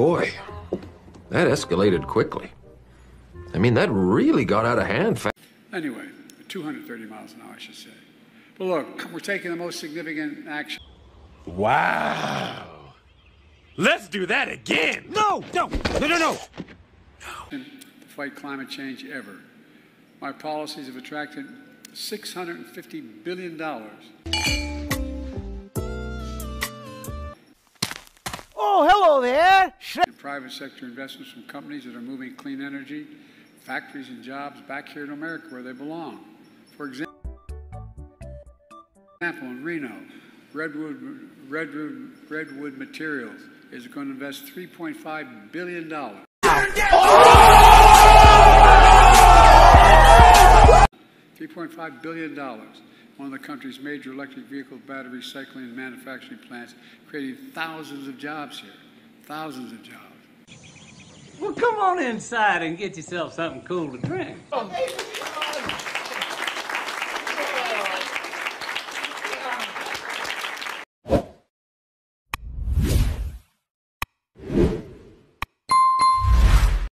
Boy, that escalated quickly. I mean, that really got out of hand fast. Anyway, 230 miles an hour, I should say. But look, we're taking the most significant action Wow. Let's do that again. No, no, no, no, no. to fight climate change ever. My policies have attracted $650 billion private sector investments from companies that are moving clean energy, factories, and jobs back here to America where they belong. For example, in Reno, Redwood, Redwood, Redwood Materials is going to invest $3.5 billion. $3.5 billion. One of the country's major electric vehicle battery recycling and manufacturing plants, creating thousands of jobs here. Thousands of jobs. Well, come on inside and get yourself something cool to drink. Oh,